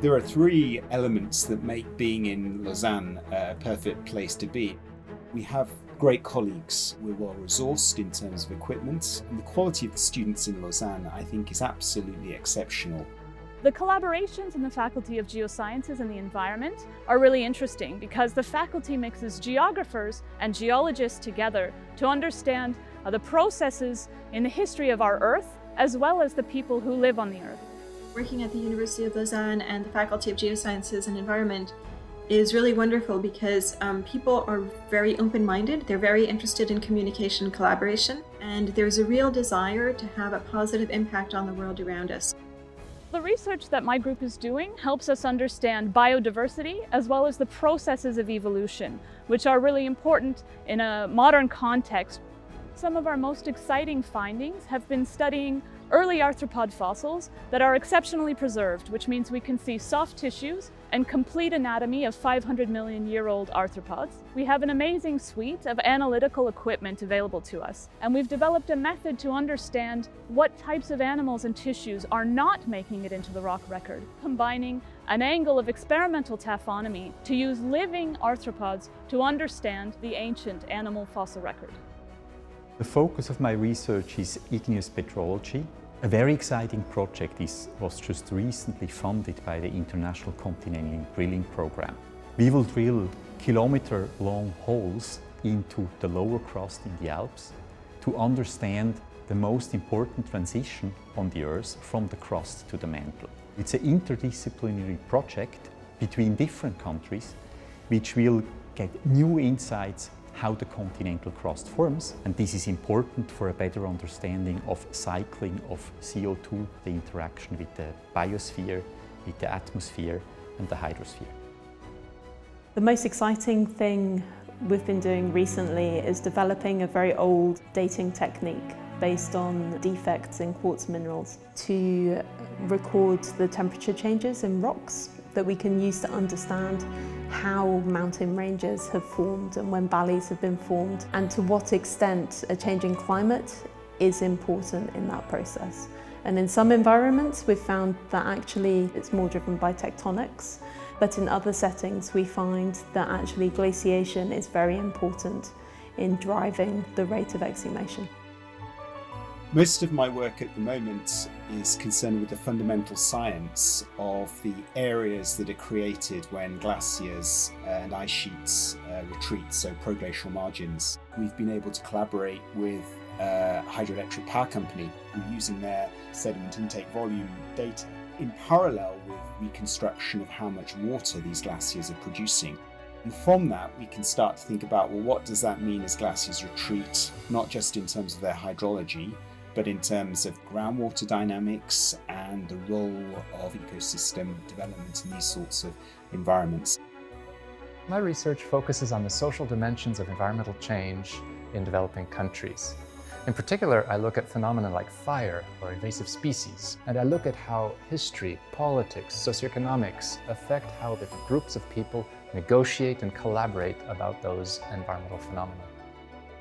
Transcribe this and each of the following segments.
There are three elements that make being in Lausanne a perfect place to be. We have great colleagues, we're well resourced in terms of equipment, and the quality of the students in Lausanne, I think, is absolutely exceptional. The collaborations in the Faculty of Geosciences and the Environment are really interesting because the faculty mixes geographers and geologists together to understand uh, the processes in the history of our Earth as well as the people who live on the Earth. Working at the University of Lausanne and the Faculty of Geosciences and Environment is really wonderful because um, people are very open-minded, they're very interested in communication collaboration, and there's a real desire to have a positive impact on the world around us. The research that my group is doing helps us understand biodiversity as well as the processes of evolution, which are really important in a modern context. Some of our most exciting findings have been studying early arthropod fossils that are exceptionally preserved, which means we can see soft tissues and complete anatomy of 500 million year old arthropods. We have an amazing suite of analytical equipment available to us, and we've developed a method to understand what types of animals and tissues are not making it into the rock record, combining an angle of experimental taphonomy to use living arthropods to understand the ancient animal fossil record. The focus of my research is igneous petrology. A very exciting project is, was just recently funded by the International Continental Drilling Program. We will drill kilometer-long holes into the lower crust in the Alps to understand the most important transition on the Earth from the crust to the mantle. It's an interdisciplinary project between different countries which will get new insights how the continental crust forms. And this is important for a better understanding of cycling of CO2, the interaction with the biosphere, with the atmosphere and the hydrosphere. The most exciting thing we've been doing recently is developing a very old dating technique based on defects in quartz minerals to record the temperature changes in rocks that we can use to understand how mountain ranges have formed and when valleys have been formed and to what extent a changing climate is important in that process. And in some environments we've found that actually it's more driven by tectonics but in other settings we find that actually glaciation is very important in driving the rate of exhumation. Most of my work at the moment is concerned with the fundamental science of the areas that are created when glaciers and ice sheets uh, retreat, so proglacial margins. We've been able to collaborate with a hydroelectric power company using their sediment intake volume data in parallel with reconstruction of how much water these glaciers are producing. And from that, we can start to think about well, what does that mean as glaciers retreat, not just in terms of their hydrology, but in terms of groundwater dynamics and the role of ecosystem development in these sorts of environments. My research focuses on the social dimensions of environmental change in developing countries. In particular, I look at phenomena like fire or invasive species, and I look at how history, politics, socioeconomics affect how different groups of people negotiate and collaborate about those environmental phenomena.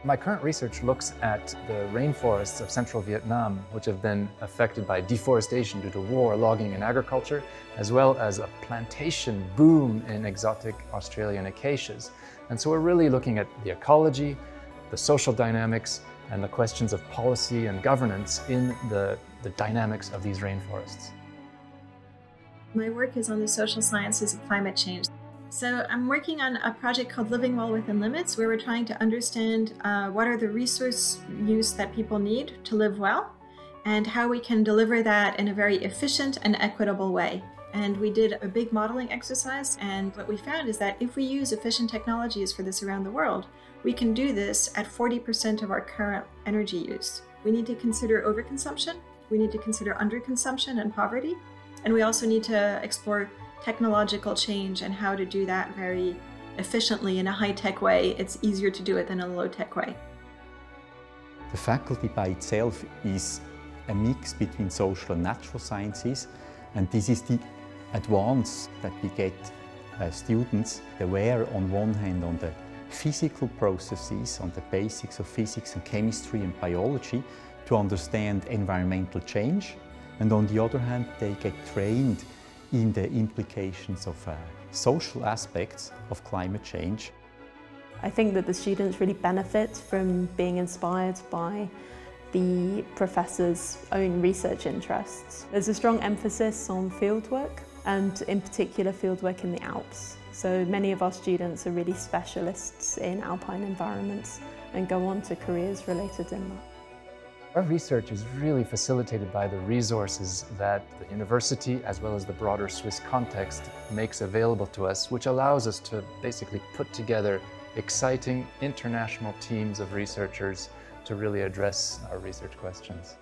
My current research looks at the rainforests of central Vietnam, which have been affected by deforestation due to war, logging, and agriculture, as well as a plantation boom in exotic Australian acacias. And so we're really looking at the ecology, the social dynamics, and the questions of policy and governance in the, the dynamics of these rainforests. My work is on the social sciences of climate change. So I'm working on a project called Living Well Within Limits, where we're trying to understand uh, what are the resource use that people need to live well, and how we can deliver that in a very efficient and equitable way. And we did a big modeling exercise, and what we found is that if we use efficient technologies for this around the world, we can do this at 40% of our current energy use. We need to consider overconsumption, we need to consider underconsumption and poverty, and we also need to explore technological change and how to do that very efficiently in a high-tech way. It's easier to do it than a low-tech way. The faculty by itself is a mix between social and natural sciences and this is the advance that we get uh, students aware on one hand on the physical processes, on the basics of physics and chemistry and biology to understand environmental change and on the other hand they get trained in the implications of uh, social aspects of climate change. I think that the students really benefit from being inspired by the professor's own research interests. There's a strong emphasis on fieldwork and in particular fieldwork in the Alps. So many of our students are really specialists in alpine environments and go on to careers related in that. Our research is really facilitated by the resources that the university, as well as the broader Swiss context, makes available to us, which allows us to basically put together exciting international teams of researchers to really address our research questions.